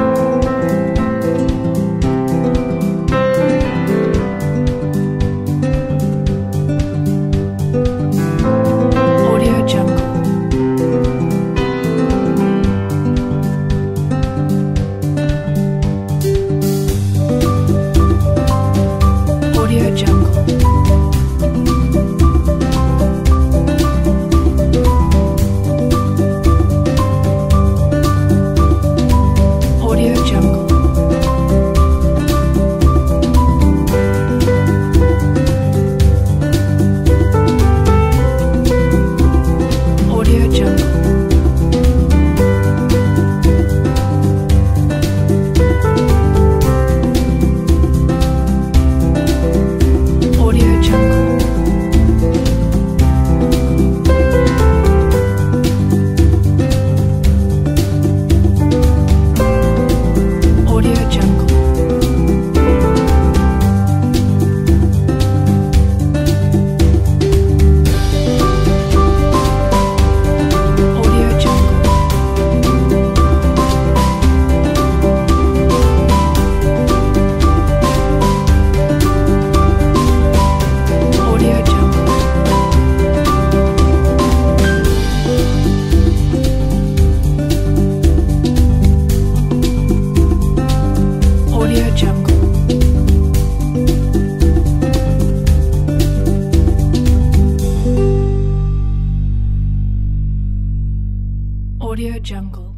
Música Audio Jungle.